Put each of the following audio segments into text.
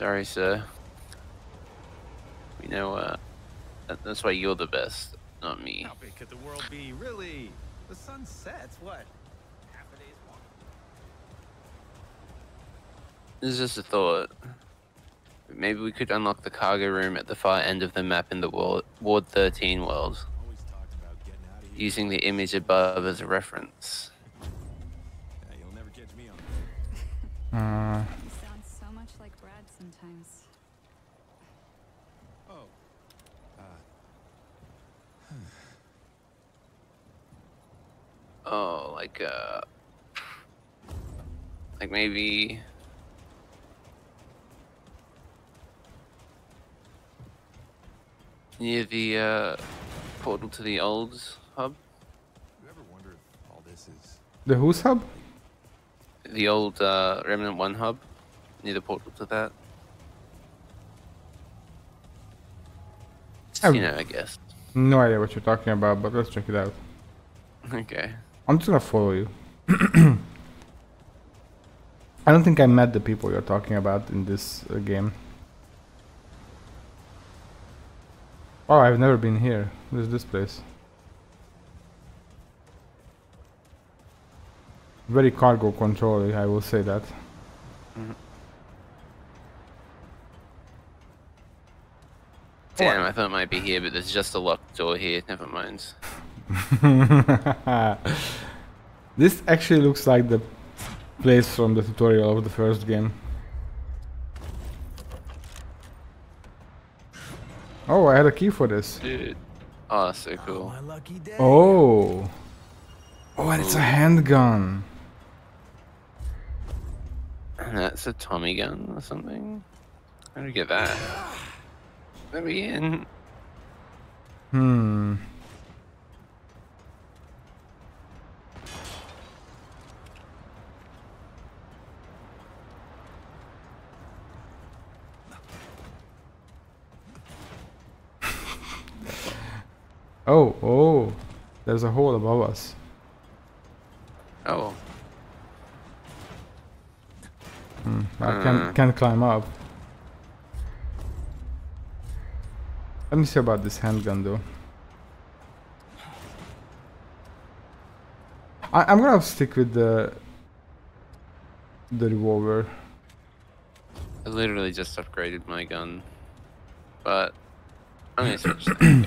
Sorry, sir. We know, uh, that, that's why you're the best, not me. How big could the world be, really? The sun sets, what? Half a day's walk. This is just a thought. Maybe we could unlock the cargo room at the far end of the map in the Ward, Ward 13 world, Always talked about getting out of here. using the image above as a reference. Yeah, you'll never catch me on Uh, sometimes. Oh. Uh, Oh, like, uh... Like maybe... Near the, uh, portal to the old hub? you ever wonder if all this is the who's hub? The old, uh, Remnant 1 hub? Near the portal to that? Oh. you know, I guess. No idea what you're talking about, but let's check it out. Okay. I'm just gonna follow you. I don't think I met the people you're talking about in this uh, game. Oh, I've never been here. Is this place? Very cargo control I will say that. Damn, I thought it might be here, but there's just a locked door here. Never mind. this actually looks like the place from the tutorial of the first game. Oh, I had a key for this. Dude. Oh, so cool. my lucky day? Oh. Oh, and it's a handgun. And that's a Tommy gun or something? How do you get that? Let me in. Hmm. oh, oh. There's a hole above us. Oh. Hmm. I can Uh. can climb up. Let me see about this handgun though. I, I'm gonna stick with the the revolver. I literally just upgraded my gun. But I'm gonna switch to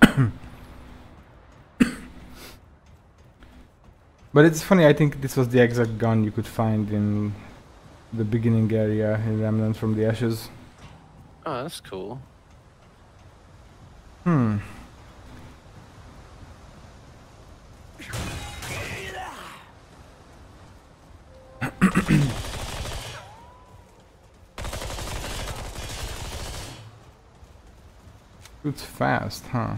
gun. But it's funny, I think this was the exact gun you could find in the beginning area in Remnant from the Ashes. Oh, that's cool. Hmm. It's fast, huh?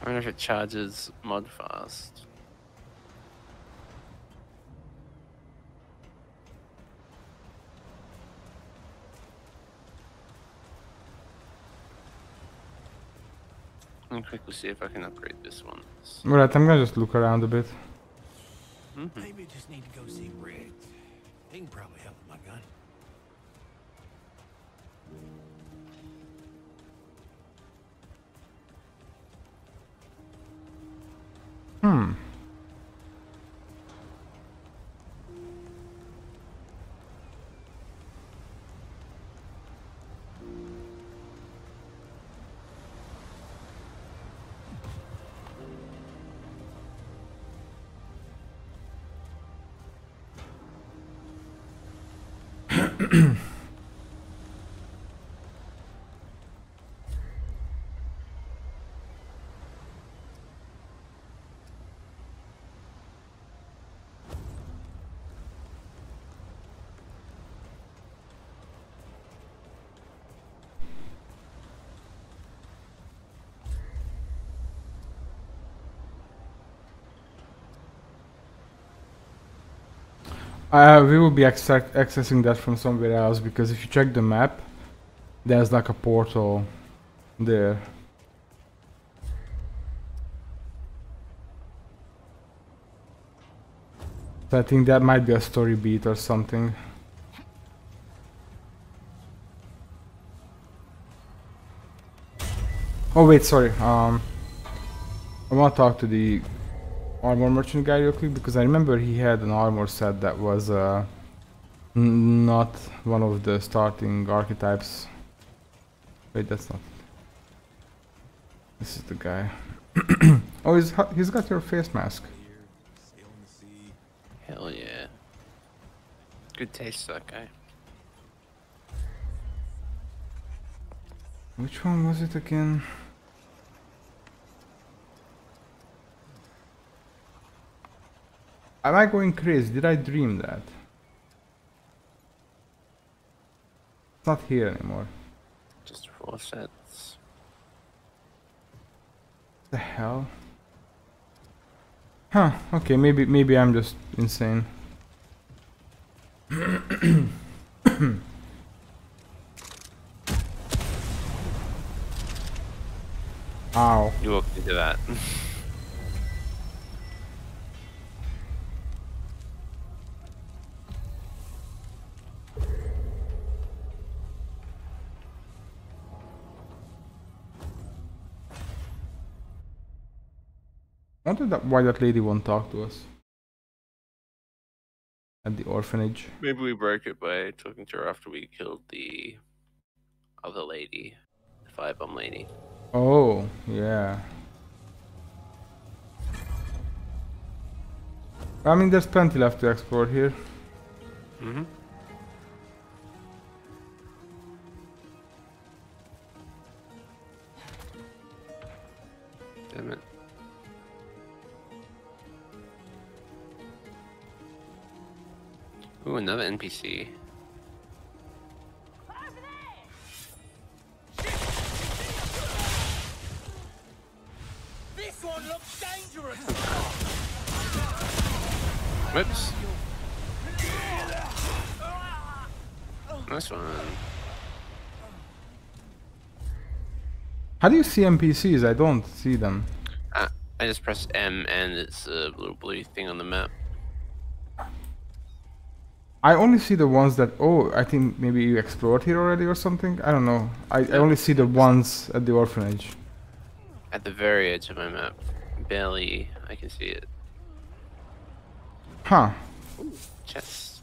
I wonder if it charges mod fast. Let me quickly see if I can upgrade this one. Alright, I'm gonna just look around a bit. Mhm. Maybe just need to go see Riggs. He can probably help with my gun. Hmm. Uh, we will be accessing that from somewhere else because if you check the map, there's like a portal there. So I think that might be a story beat or something. Oh wait, sorry. Um, I want to talk to the armor merchant guy real quick because I remember he had an armor set that was uh, not one of the starting archetypes. Wait, that's not. This is the guy. oh, he's ha- he's got your face mask. Sailing the sea. Hell yeah. Good taste, that guy. Which one was it again? Am I going crazy? Did I dream that? It's not here anymore. Just four sets. The hell? Huh, okay, maybe maybe I'm just insane. Ow. You walked into that. wonder that why that lady won't talk to us. At the orphanage. Maybe we broke it by talking to her after we killed the other lady, the firebomb lady. Oh, yeah. I mean, there's plenty left to explore here. Mm-hmm. Damn it. Ooh, another NPC. This one looks dangerous. Whoops. Nice one. How do you see NPCs? I don't see them. Uh, I just press M and it's a little blue thing on the map. I only see the ones that. Oh, I think maybe you explored here already or something. I don't know. I, I only see the ones at the orphanage. At the very edge of my map. Barely, I can see it. Huh. Chest.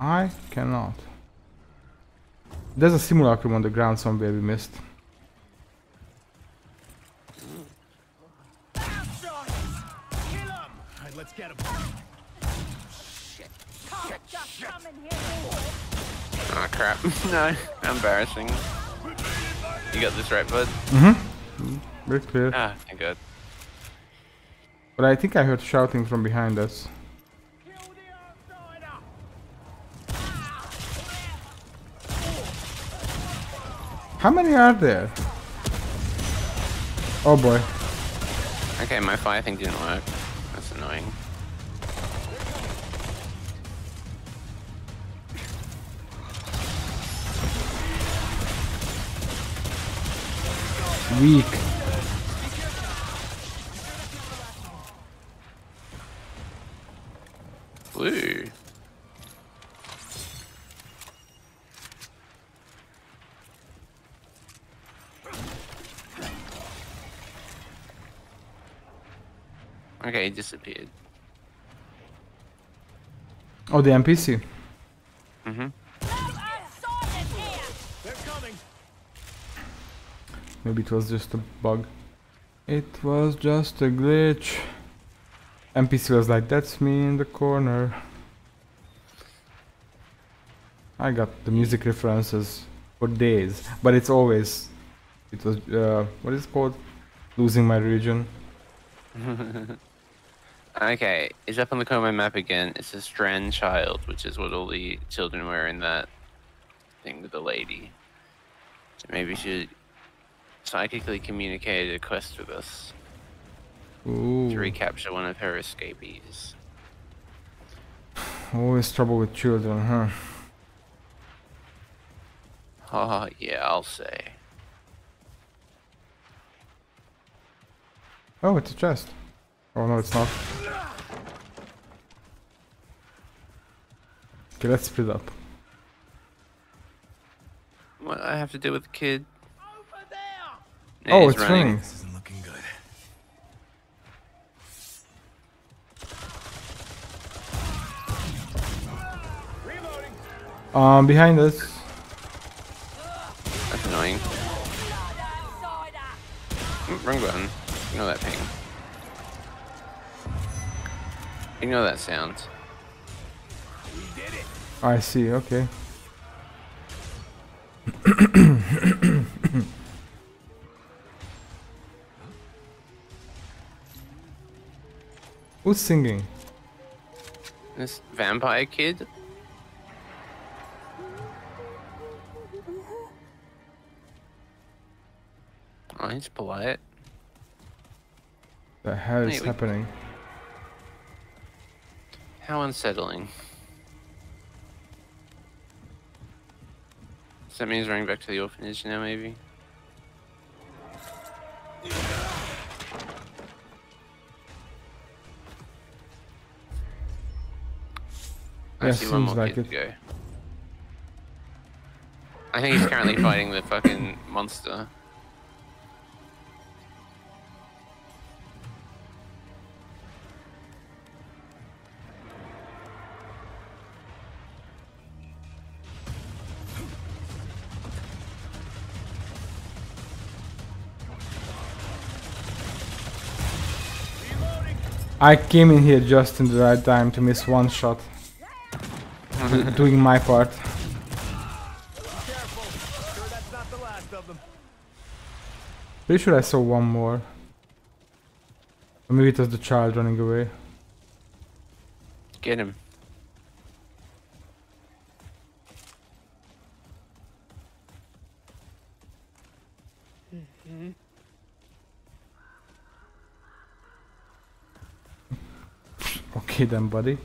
I cannot. There's a simulacrum on the ground somewhere we missed. Outshot! Kill him! Alright, let's get him. Ah, crap. no, embarrassing. You got this right, bud? Mm-hmm. Very clear. Ah, thank God. But I think I heard shouting from behind us. Kill the outsider! How many are there? Oh boy. Okay, my fire thing didn't work. Weak. Blue. Okay, he disappeared. Oh, the NPC. Maybe it was just a bug. It was just a glitch. NPC was like, that's me in the corner. I got the music references for days, but it's always, it was, uh, what is called? Losing my religion. Okay, it's up on the my map again. It's a Strand Child, which is what all the children were in that thing with the lady. Maybe she psychically communicated a quest with us Ooh, to recapture one of her escapees. always trouble with children, huh? Oh, yeah, I'll say. Oh, it's a chest. Oh no, it's not. Okay, let's split up. What I have to do with the kid? Over there! Yeah, oh, it's running. This isn't looking good. Um, behind us. That's annoying. Mm, wrong button. Ignore that ping. Ignore that sound. I see. Okay. Who's singing? This vampire kid? Oh, he's polite. The hell is we- happening? How unsettling. Does that mean he's running back to the orphanage now, maybe? I Yeah, see one more like kid it. to go. I think he's currently fighting the fucking monster. I came in here just in the right time to miss one shot. Do- doing my part. Careful. Sure that's not the last of them. Pretty sure I saw one more. Or maybe it was the child running away. Get him. Okay then, buddy.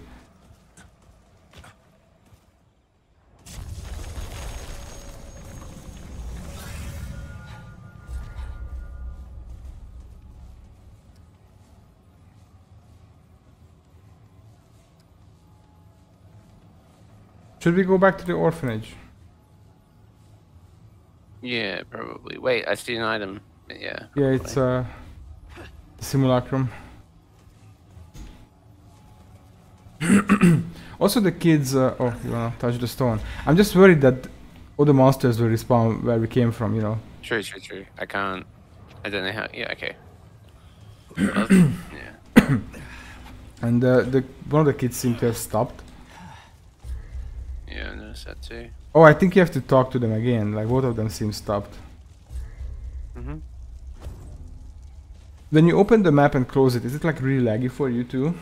Should we go back to the orphanage? Yeah, probably. Wait, I see an item. Yeah. Yeah, it's uh, the simulacrum. also, the kids. Uh, oh, you wanna touch the stone? I'm just worried that all the monsters will respawn where we came from. You know. True, true, true. I can't. I don't know how. Yeah, okay. Yeah. And uh, the one of the kids seemed to have stopped. Yeah, I noticed that too. Oh, I think you have to talk to them again. Like both of them seem stopped. hmm When you open the map and close it, is it like really laggy for you too?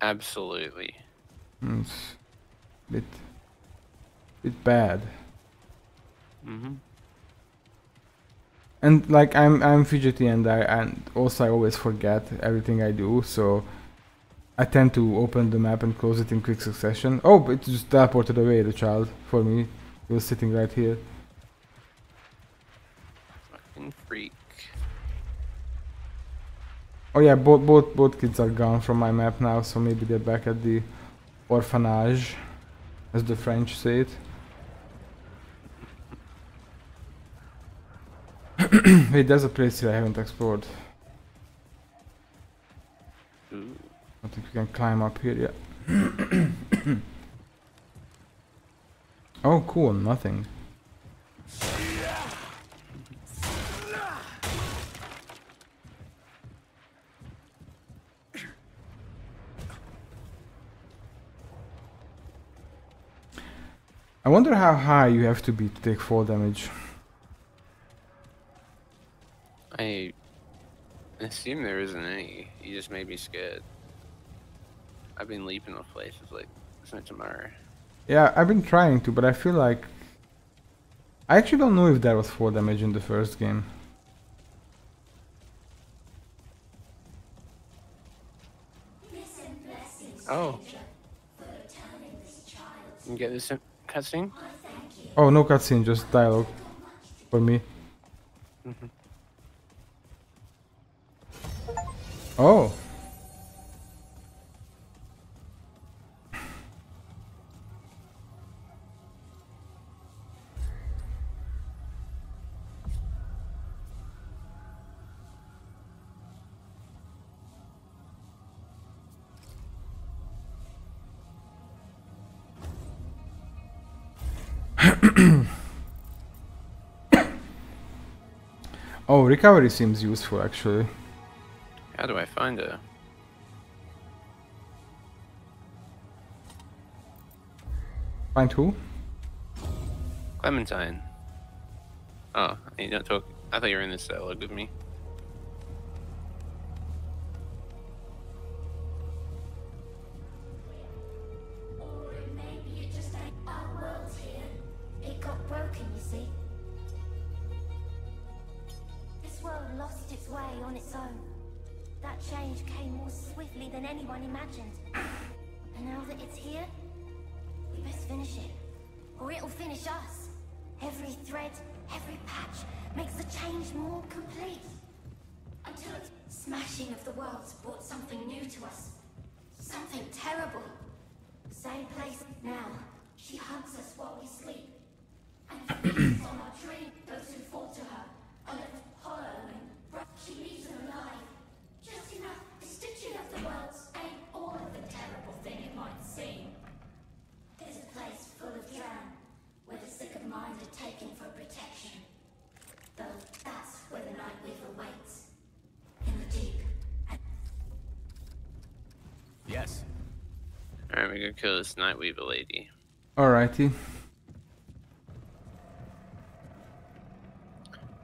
Absolutely. Mm, it's bit, bit bad. hmm And like I'm I'm fidgety and I and also I always forget everything I do, so I tend to open the map and close it in quick succession. Oh, but it just teleported away the child for me. He was sitting right here. Fucking freak. Oh yeah, both both both kids are gone from my map now, so maybe they're back at the orphanage, as the French say it. Wait, there's a place here I haven't explored. Ooh. I think we can climb up here, yeah. oh, cool, nothing. I wonder how high you have to be to take fall damage. I assume there isn't any. You just made me scared. I've been leaping off places like no tomorrow. Yeah, I've been trying to, but I feel like... I actually don't know if there was 4 damage in the first game. Oh. You get this cutscene? Oh, no cutscene, just dialogue for me. Mm-hmm. Oh. oh, recovery seems useful actually. How do I find her? Find who? Clementine. Oh, you don't talk. I thought you were in this dialogue with me. Go kill this Nightweaver lady. Alrighty.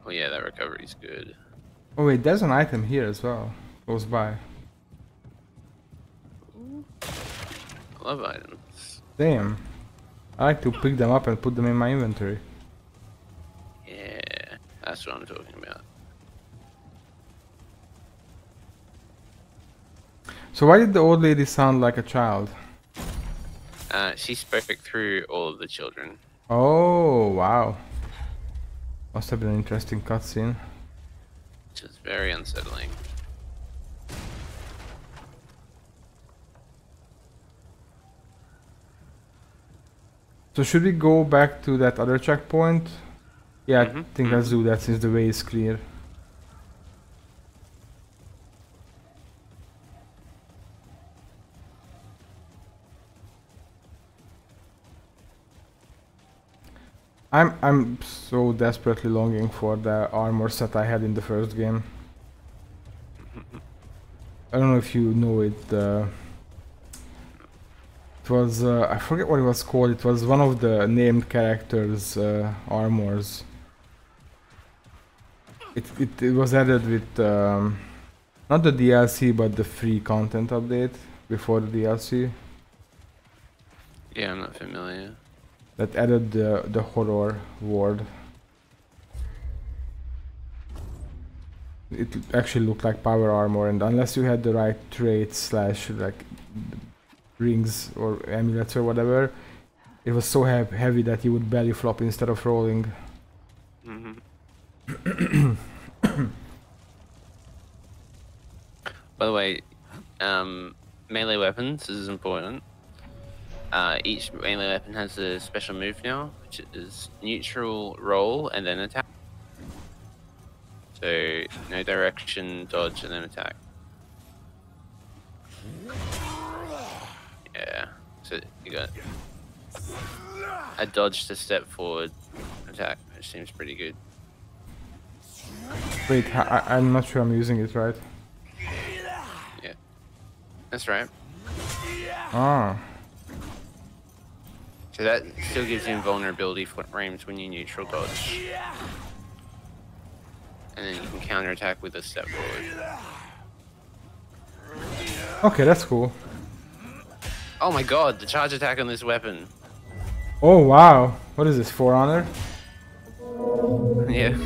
Oh yeah, that recovery's good. Oh wait, there's an item here as well. Close by. I love items. Damn. I like to pick them up and put them in my inventory. Yeah, that's what I'm talking about. So why did the old lady sound like a child? Uh, she spoke through all of the children. Oh, wow. Must have been an interesting cutscene. which is very unsettling. So should we go back to that other checkpoint? Yeah, I Mhm, think let's do that since the way is clear. I'm I'm so desperately longing for the armor set I had in the first game. I don't know if you know it. Uh, it was uh, I forget what it was called. It was one of the named characters' uh, armors. It, it it was added with um, not the DLC but the free content update before the DLC Yeah, I'm not familiar. That added the the horror ward. It actually looked like power armor, and unless you had the right traits slash like rings or amulets or whatever, it was so hev- heavy that you would belly flop instead of rolling. hmm By the way, um, melee weapons is important. Uh, each melee weapon has a special move now, which is neutral, roll, and then attack. So no direction, dodge, and then attack. Yeah. So you got a dodge to step forward, attack, which seems pretty good. Wait, I- I'm not sure I'm using it right. Yeah. That's right. Ah, So that still gives you invulnerability for frames when you neutral dodge. And then you can counterattack with a step forward. okay, that's cool. Oh my god, the charge attack on this weapon. Oh wow, what is this? For honor? Yeah.